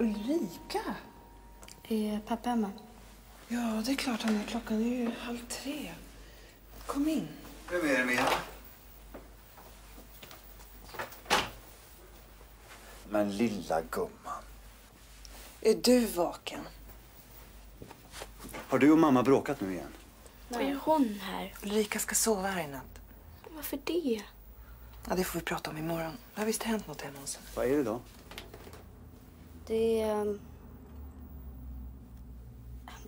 Ulrika? Är pappa hemma? Ja, det är klart han är. Klockan är ju halv tre. Kom in. Vem är det med? Men lilla gumman. Är du vaken? Har du och mamma bråkat nu igen? Vad är hon här? Ulrika ska sova här i natt. Varför det? Ja, det får vi prata om imorgon. Det har visst hänt något hemma hos henne. Vad är det då? Det är... ehm,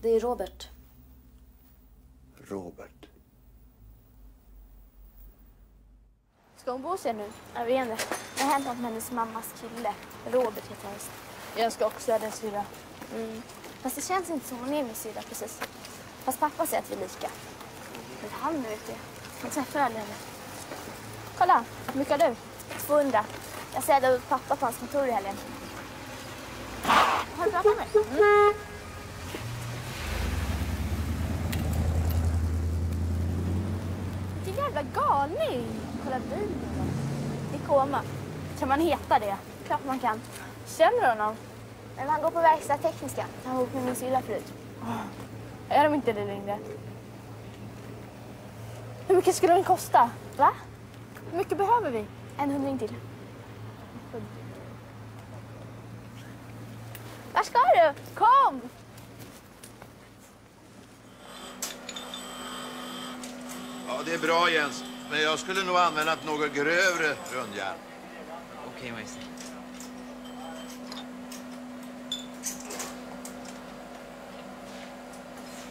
Det är Robert. Robert. Ska hon bo hos er nu? Jag vet inte. Det har hänt något med hennes mammas kille. Robert heter han. Jag ska också göra det syrra. Mm. Fast det känns inte som hon är min syrra precis. Fast pappa säger att vi är lika. Men han vet det. Han träffar aldrig henne. Kolla, hur mycket har du? 200. Jag säger upp pappa på hans kontor i helgen. Har du pratat med mm. Vilken jävla galning! Kolla bilen. I koma. Kan man heta det? Klart man kan. Känner du honom? Men han går på verkstad tekniska. Han var med min syrra förut. Är de inte det längre? Hur mycket skulle den kosta? Va? Hur mycket behöver vi? En hundring till. Var ska du? Kom! Ja, det är bra Jens. Men jag skulle nog använda ett något grövre rundjärn. Okej, majestät.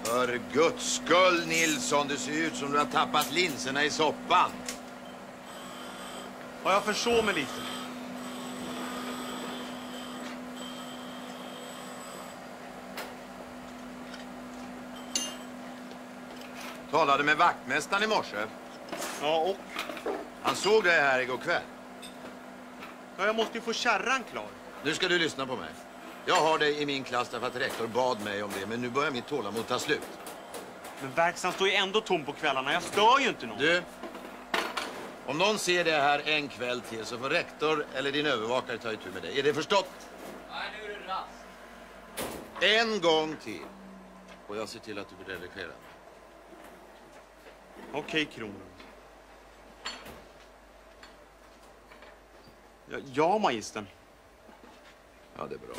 För guds skull Nilsson, det ser ut som du har tappat linserna i soppan. Ja, jag försov mig lite. Talade med vaktmästaren i morse. Ja, och? Han såg dig här igår kväll. Ja, jag måste ju få kärran klar. Nu ska du lyssna på mig. Jag har dig i min klass därför att rektor bad mig om det, men nu börjar mitt tålamod ta slut. Men verkstaden står ju ändå tom på kvällarna. Jag stör ju inte någon. Du, om någon ser det här en kväll till så får rektor eller din övervakare ta itu med dig. Är det förstått? Nej, nu är det rast. En gång till. Och jag ser till att du blir redigerad. Okej, Kronlund. Ja, ja, magistern. Ja, det är bra.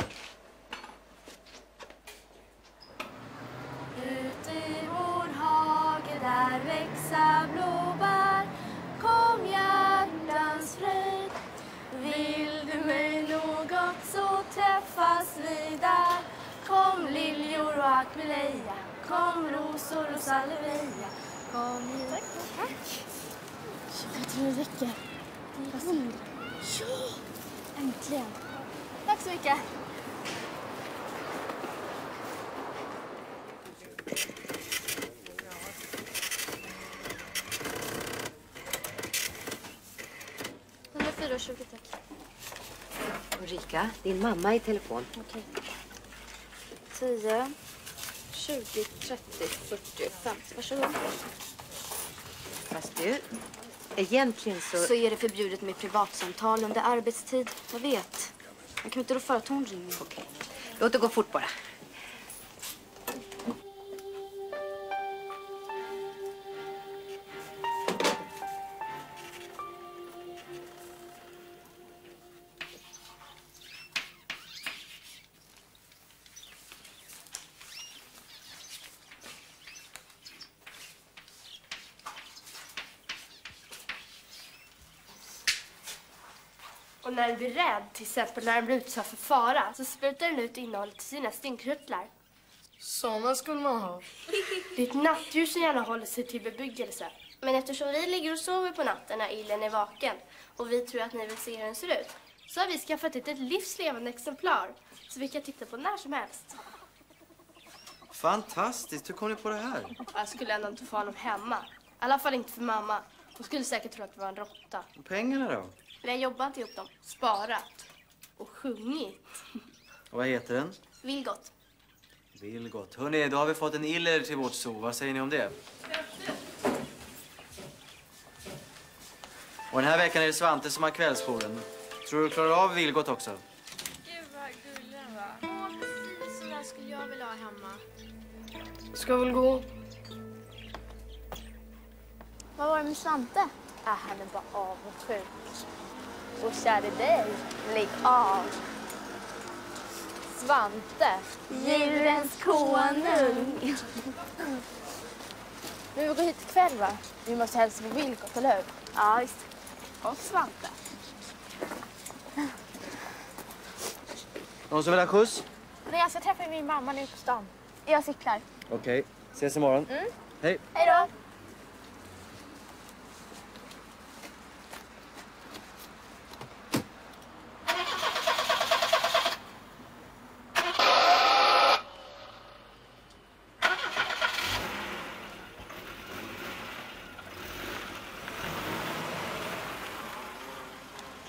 Ut i vår hage där växa blåbär Kom hjärtans fröjd Vill du mig något så träffas vi där Kom liljor och akvileja Kom rosor och salvia Kom hit Tack. Jag tror det räcker. Ja! Äntligen. Tack så mycket. Nummer 4,20 tack. Ulrika, din mamma är i telefon. Okej. 10, 20, 30, 40, 50. Varsågod. Fast du, egentligen så... Så är det förbjudet med privatsamtal under arbetstid. Jag vet. Man kan inte rå för att hon ringer. Okej. Låt det gå fort bara. Och när den blir rädd, till exempel när den blir utsatt för fara, så sprutar den ut innehållet i sina stinkruttlar. Såna skulle man ha. Det är ett nattdjur som gärna håller sig till bebyggelse. Men eftersom vi ligger och sover på natten när illen är vaken och vi tror att ni vill se hur den ser ut, så har vi skaffat ett, ett livslevande exemplar så vi kan titta på när som helst. Fantastiskt. Hur kom ni på det här? Jag skulle ändå inte få honom hemma. I alla fall inte för mamma. Hon skulle säkert tro att det var en råtta. Pengarna då? Vi har jobbat ihop dem, sparat och sjungit. Och vad heter den? Vilgot. Vilgot. Hörrni, då har vi fått en iller till vårt zoo. Vad säger ni om det? Och den här veckan är det Svante som har kvällsjouren. Tror du klarar av Vilgot också? Gud vad gullig den var. här skulle jag vilja ha hemma. Ska väl gå. Vad var det med Svante? Äh, han är bara avundsjuk. Och kär i dig. Lägg av. Svante. Djurens konung. Men vi går hit ikväll va? Vi måste hälsa på Vilgot, eller hur? Ja, visst. Och Svante. Någon som vill ha skjuts? Nej, jag ska träffa min mamma nu på stan. Jag cyklar. Okej, ses imorgon. Hej. Hej då.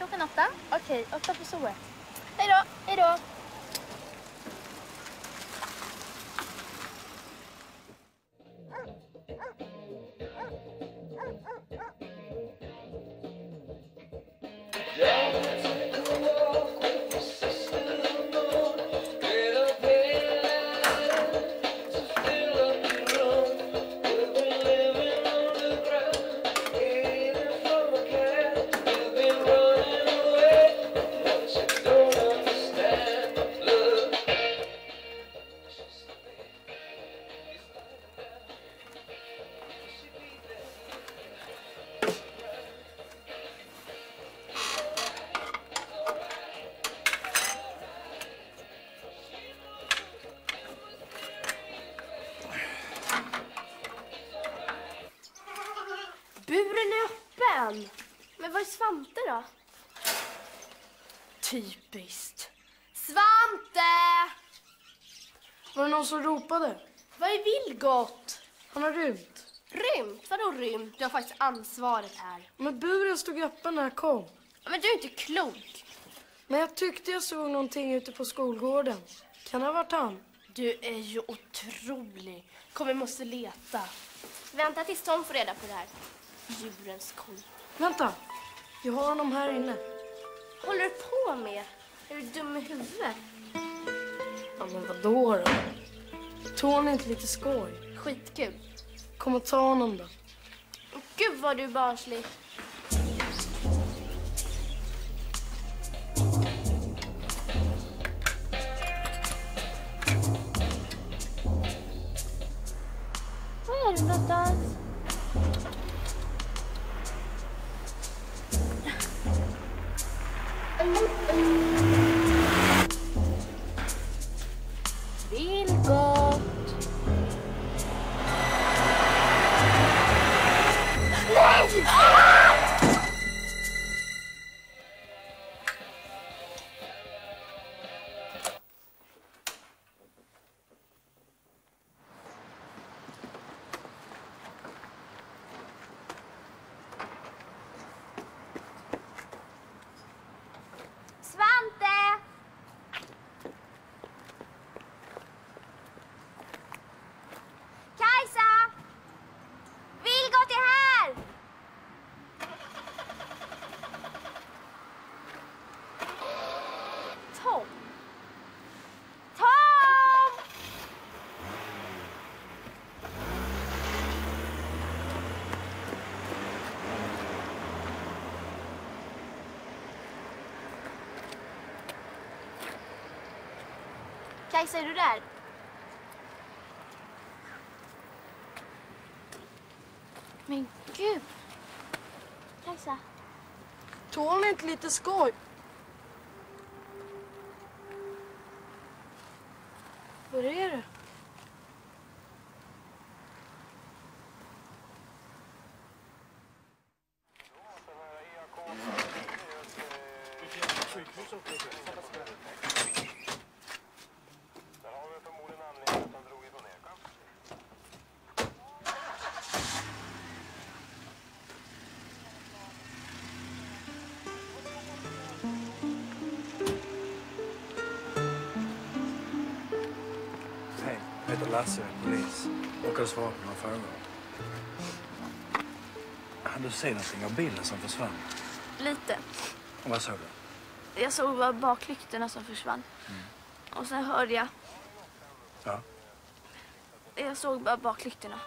Klockan åtta. Okej, åtta på Zoe. Hej då. Hej då. Svante då? Typiskt. Svante! Var det någon som ropade? Var är Vilgot? Han har rymt. Rymt? Vadå rymt? Du har faktiskt ansvaret här. Men buren stod öppen när jag kom. Men du är inte klok. Men jag tyckte jag såg någonting ute på skolgården. Kan det ha varit han? Du är ju otrolig. Kom, vi måste leta. Vänta tills Tom får reda på det här. Djurens kon. Vänta! Jag har honom här inne. håller du på med? Är du dum i huvudet? Ja, men vadå då? Tog han inte lite skoj? Skitkul. Kom och ta honom då. Gud vad du är barnslig. Var är du någonstans? Kajsa, är du där? Men gud! Kajsa? Tog han inte lite skoj? Vad är det? Hej, jag Lasse, är polis. Råkade svara på några frågor. Hann du se någonting av bilen som försvann? Lite. Och vad såg du? Jag såg bara baklyktorna som försvann. Och sen hörde jag Ja. Jag såg bara baklyktorna.